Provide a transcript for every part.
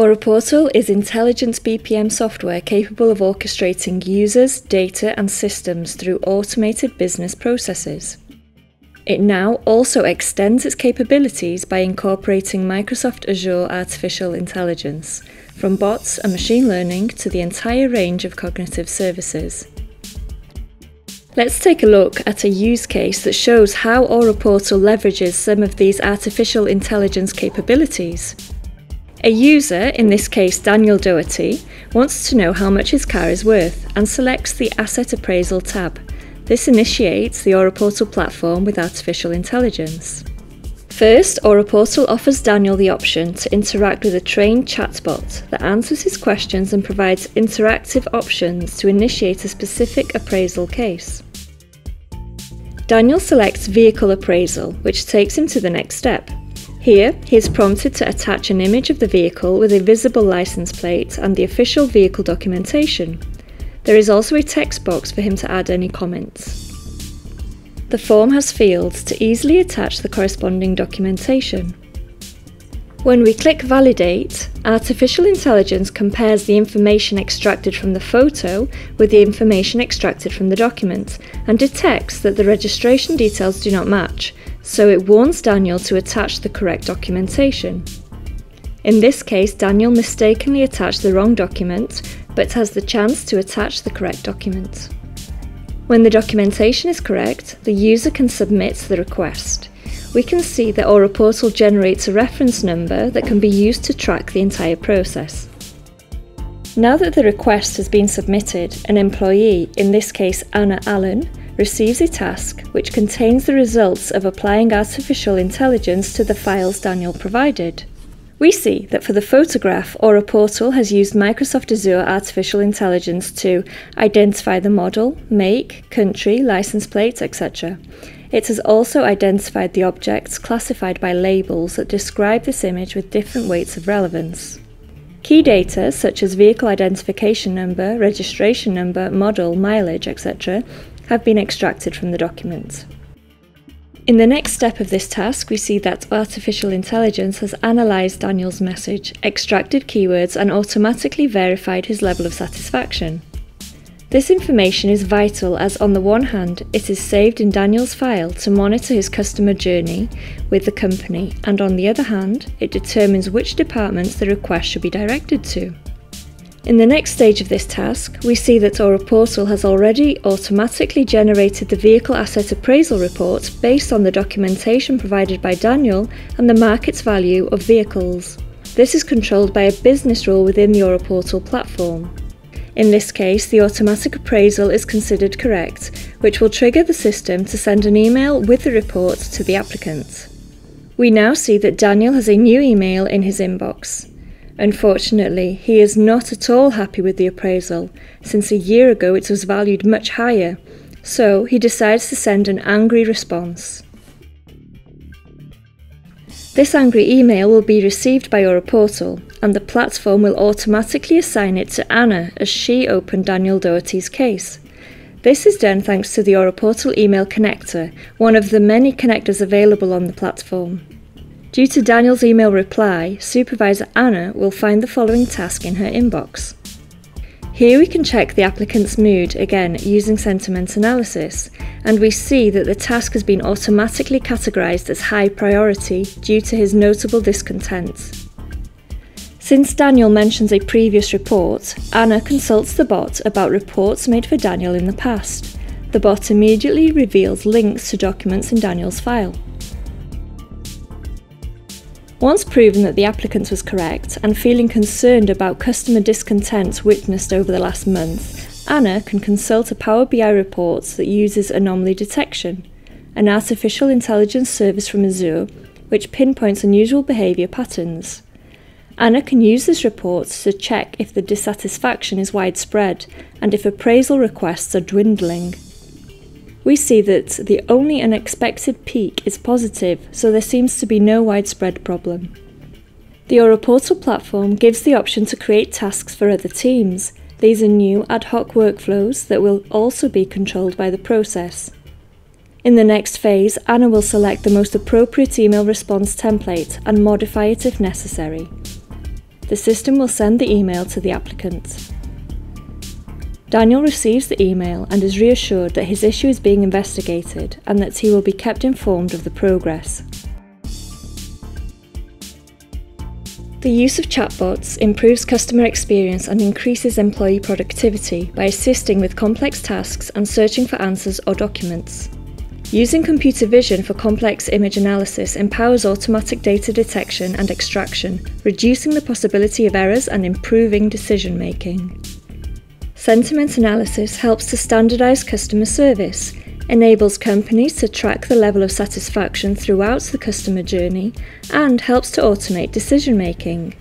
Aura Portal is intelligent BPM software capable of orchestrating users, data, and systems through automated business processes. It now also extends its capabilities by incorporating Microsoft Azure Artificial Intelligence, from bots and machine learning to the entire range of cognitive services. Let's take a look at a use case that shows how Aura Portal leverages some of these artificial intelligence capabilities. A user, in this case Daniel Doherty, wants to know how much his car is worth and selects the Asset Appraisal tab. This initiates the Aura Portal platform with artificial intelligence. First, Aura Portal offers Daniel the option to interact with a trained chatbot that answers his questions and provides interactive options to initiate a specific appraisal case. Daniel selects Vehicle Appraisal, which takes him to the next step. Here, he is prompted to attach an image of the vehicle with a visible license plate and the official vehicle documentation. There is also a text box for him to add any comments. The form has fields to easily attach the corresponding documentation. When we click Validate, artificial intelligence compares the information extracted from the photo with the information extracted from the document and detects that the registration details do not match, so it warns Daniel to attach the correct documentation. In this case, Daniel mistakenly attached the wrong document, but has the chance to attach the correct document. When the documentation is correct, the user can submit the request. We can see that Aura Portal generates a reference number that can be used to track the entire process. Now that the request has been submitted, an employee, in this case Anna Allen, receives a task which contains the results of applying artificial intelligence to the files Daniel provided. We see that for the photograph, Aura Portal has used Microsoft Azure Artificial Intelligence to identify the model, make, country, license plate, etc. It has also identified the objects classified by labels that describe this image with different weights of relevance. Key data such as vehicle identification number, registration number, model, mileage, etc have been extracted from the document. In the next step of this task, we see that artificial intelligence has analysed Daniel's message, extracted keywords, and automatically verified his level of satisfaction. This information is vital as, on the one hand, it is saved in Daniel's file to monitor his customer journey with the company, and on the other hand, it determines which departments the request should be directed to. In the next stage of this task, we see that Aura Portal has already automatically generated the vehicle asset appraisal report based on the documentation provided by Daniel and the market's value of vehicles. This is controlled by a business rule within the Aura Portal platform. In this case, the automatic appraisal is considered correct, which will trigger the system to send an email with the report to the applicant. We now see that Daniel has a new email in his inbox. Unfortunately, he is not at all happy with the appraisal, since a year ago it was valued much higher, so he decides to send an angry response. This angry email will be received by Aura Portal, and the platform will automatically assign it to Anna as she opened Daniel Doherty's case. This is done thanks to the Aura Portal email connector, one of the many connectors available on the platform. Due to Daniel's email reply, Supervisor Anna will find the following task in her inbox. Here we can check the applicant's mood again using sentiment analysis, and we see that the task has been automatically categorised as high priority due to his notable discontent. Since Daniel mentions a previous report, Anna consults the bot about reports made for Daniel in the past. The bot immediately reveals links to documents in Daniel's file. Once proven that the applicant was correct and feeling concerned about customer discontent witnessed over the last month, Anna can consult a Power BI report that uses anomaly detection, an artificial intelligence service from Azure which pinpoints unusual behaviour patterns. Anna can use this report to check if the dissatisfaction is widespread and if appraisal requests are dwindling we see that the only unexpected peak is positive, so there seems to be no widespread problem. The Aura Portal platform gives the option to create tasks for other teams. These are new ad hoc workflows that will also be controlled by the process. In the next phase, Anna will select the most appropriate email response template and modify it if necessary. the system will send the email to the applicant. Daniel receives the email and is reassured that his issue is being investigated and that he will be kept informed of the progress. The use of chatbots improves customer experience and increases employee productivity by assisting with complex tasks and searching for answers or documents. Using computer vision for complex image analysis empowers automatic data detection and extraction, reducing the possibility of errors and improving decision making. Sentiment analysis helps to standardize customer service, enables companies to track the level of satisfaction throughout the customer journey, and helps to automate decision making.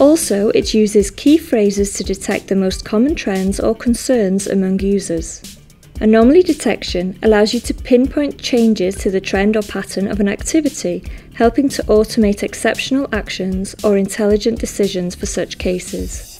Also, it uses key phrases to detect the most common trends or concerns among users. Anomaly detection allows you to pinpoint changes to the trend or pattern of an activity, helping to automate exceptional actions or intelligent decisions for such cases.